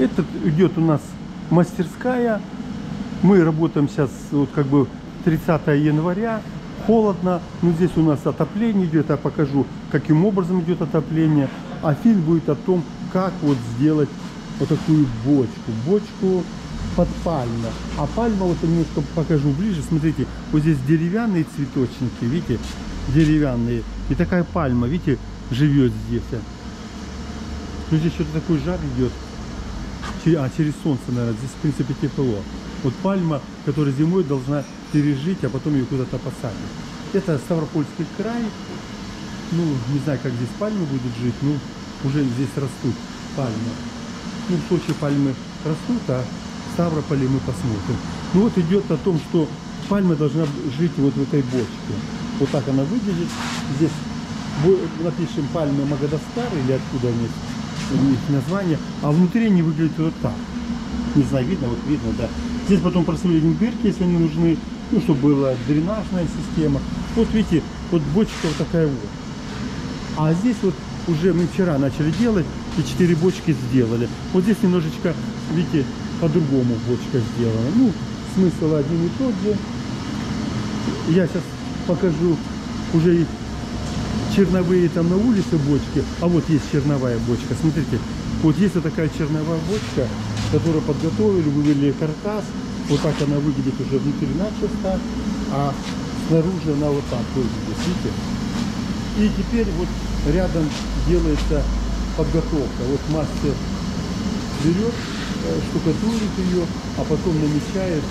Этот идет у нас мастерская. Мы работаем сейчас вот как бы 30 января. Холодно, но здесь у нас отопление идет. Я покажу, каким образом идет отопление. А фильм будет о том, как вот сделать вот такую бочку. Бочку под пальму. А пальма, вот я немножко покажу ближе. Смотрите, вот здесь деревянные цветочники, видите, деревянные. И такая пальма, видите, живет здесь. Ну здесь что-то такой жар идет. А, через солнце, наверное. Здесь, в принципе, тепло. Вот пальма, которая зимой должна пережить, а потом ее куда-то посадить. Это Ставропольский край. Ну, не знаю, как здесь пальмы будут жить, ну, уже здесь растут пальмы. Ну, в Сочи пальмы растут, а в Ставрополе мы посмотрим. Ну, вот идет о том, что пальма должна жить вот в этой бочке. Вот так она выглядит. Здесь напишем пальма Магадаскар или откуда у них, у них название, а внутри они выглядят вот так. Не знаю, видно, вот видно, да. Здесь потом просверлим дырки, если они нужны, ну, чтобы была дренажная система. Вот видите, вот бочка вот такая вот. А здесь вот уже мы вчера начали делать и четыре бочки сделали. Вот здесь немножечко, видите, по-другому бочка сделана. Ну, смысл один и тот же. Я сейчас покажу уже и черновые там на улице бочки. А вот есть черновая бочка. Смотрите, вот есть вот такая черновая бочка, которую подготовили, вывели каркас. Вот так она выглядит уже внутри начисто, а снаружи она вот так выглядит, видите? И теперь вот рядом делается подготовка. Вот мастер берет, э, штукатурит ее, а потом намечает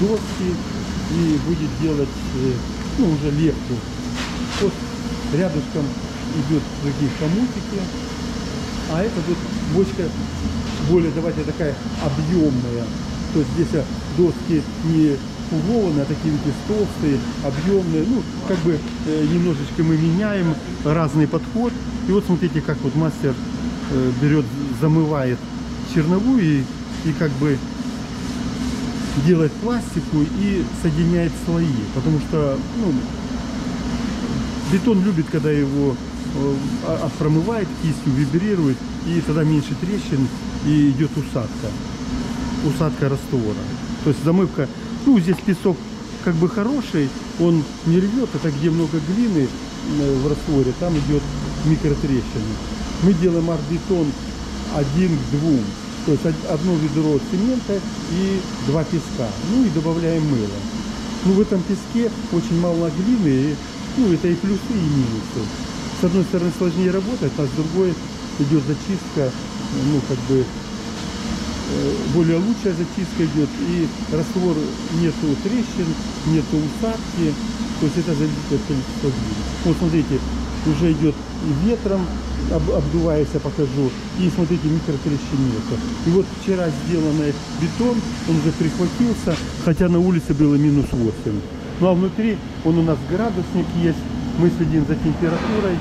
доски и будет делать э, ну, уже лепку. Вот рядышком идет такие хомутики, а это вот бочка более, давайте, такая объемная. То есть здесь э, доски не углованы, а такие видите, толстые, объемные. Ну, как бы э, немножечко мы меняем разный подход. И вот смотрите, как вот мастер э, берет, замывает черновую и, и как бы делает пластику и соединяет слои. Потому что ну, бетон любит, когда его э, а- а- промывает кистью, вибрирует, и тогда меньше трещин и идет усадка. Усадка раствора. То есть замывка, ну здесь песок как бы хороший, он не рвет, это где много глины э, в растворе, там идет микротрещины. Мы делаем арт-бетон один к двум. То есть од- одно ведро цемента и два песка. Ну и добавляем мыло. Ну в этом песке очень мало глины, и, ну это и плюсы, и минусы. С одной стороны сложнее работать, а с другой идет зачистка, ну как бы э, более лучшая зачистка идет, и раствор нету трещин, нету усадки, то есть это зависит от количества глины. Вот смотрите, уже идет ветром, об- обдуваясь, я покажу, и смотрите, микротрещин нету. И вот вчера сделанный бетон, он уже прихватился, хотя на улице было минус 8. Ну а внутри он у нас градусник есть, мы следим за температурой,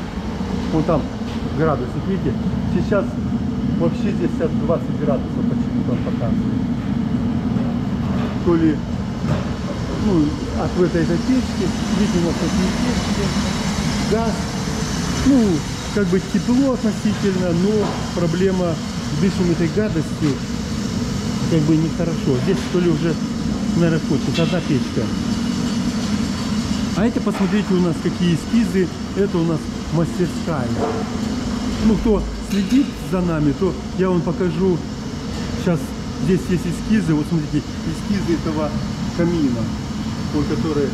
вон там градусник, видите, сейчас вообще здесь сейчас 20 градусов почему-то показывает. То ли ну, от этой, этой печки, видите, у нас такие печки, газ, ну, как бы тепло относительно, но проблема с дышим этой гадостью, как бы нехорошо. Здесь что ли уже, наверное, хочется, одна печка. А это, посмотрите, у нас какие эскизы, это у нас мастерская. Ну, кто следит за нами, то я вам покажу, сейчас здесь есть эскизы, вот смотрите, эскизы этого камина, который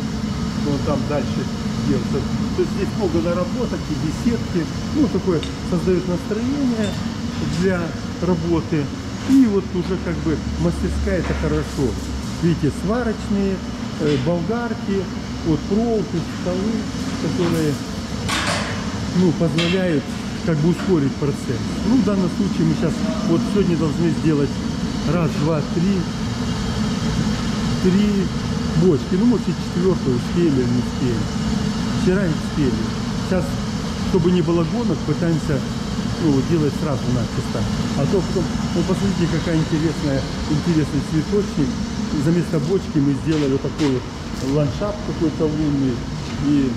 вон там дальше делается. То есть здесь много наработок и беседки, ну, такое создает настроение для работы. И вот уже как бы мастерская это хорошо. Видите, сварочные, болгарки, вот проволоки, столы, которые ну, позволяют как бы ускорить процесс. Ну, в данном случае мы сейчас, вот сегодня должны сделать раз, два, три, три бочки. Ну, может, и четвертую успели, не успели. Вчера не успели. Сейчас, чтобы не было гонок, пытаемся ну, делать сразу начисто. А то потом, ну, посмотрите, какая интересная, интересный цветочник. За место бочки мы сделали вот такой ландшафт какой-то лунный. И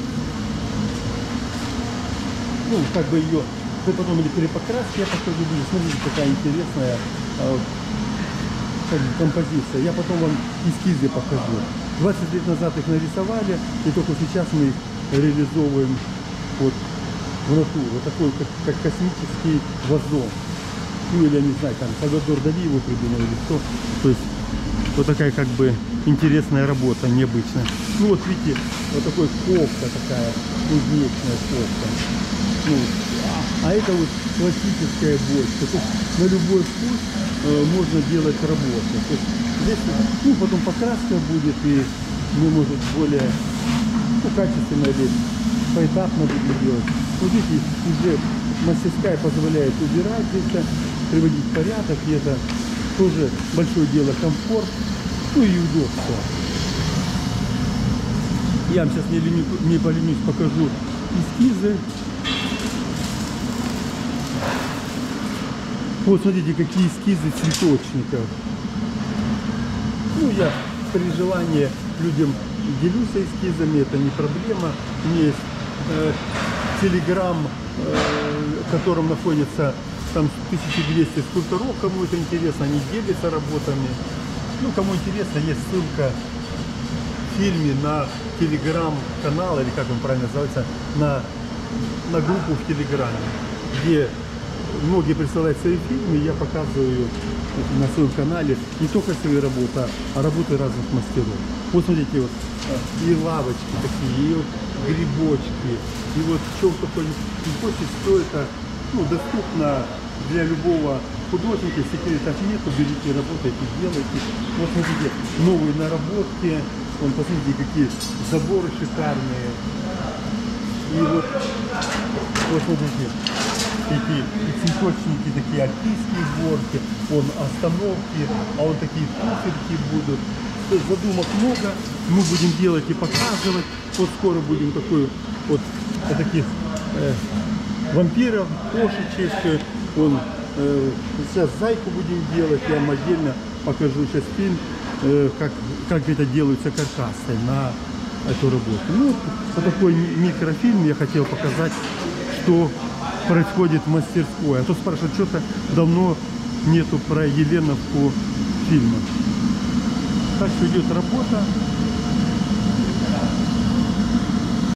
ну, как бы ее Ну, потом или перепокраски я покажу, будет. Смотрите, какая интересная а, как бы композиция. Я потом вам эскизы покажу. 20 лет назад их нарисовали, и только сейчас мы их реализовываем вот в натуру. Вот такой, как, как космический вазон. Ну, или, я не знаю, там, Сальвадор Дали его придумал, или кто. То есть, вот такая, как бы, интересная работа, необычная. Ну, вот видите, вот такой кофта такая, кузнечная кофта. Ну, а это вот классическая бочка. То есть на любой вкус э, можно делать работу. То есть здесь, ну, потом покраска будет, и мы, может, более ну, качественно или поэтапно будем делать. Вот видите, уже мастерская позволяет убирать здесь, приводить в порядок, и это тоже большое дело комфорт, ну и удобство. Я вам сейчас не, леню, не поленюсь, покажу эскизы. Вот смотрите, какие эскизы цветочников. Ну, я при желании людям делюсь эскизами, это не проблема. У меня есть э, телеграм, э, в котором находится там 1200 скульпторов, кому это интересно, они делятся работами. Ну, кому интересно, есть ссылка в фильме на телеграм-канал, или как он правильно называется, на, на группу в телеграме, где многие присылают свои фильмы, я показываю на своем канале не только свои работы, а работы разных мастеров. Вот смотрите, вот и лавочки такие, и вот грибочки, и вот что такое не хочет, что это ну, доступно для любого художника, секретов нету, берите, работайте, делайте. Вот смотрите, новые наработки, вон посмотрите, какие заборы шикарные. И вот, вот смотрите, эти цветочники, такие альпийские горки, он остановки, а вот такие туфельки будут. То есть задумок много, мы будем делать и показывать. Вот скоро будем такой вот таких э, вампиров, кошечек, он, э, сейчас зайку будем делать, я вам отдельно покажу сейчас фильм, э, как, как это делаются каркасы на эту работу. Ну, вот такой микрофильм я хотел показать, что происходит в мастерской. А то спрашивают, что-то давно нету про Еленовку фильма. Так что идет работа.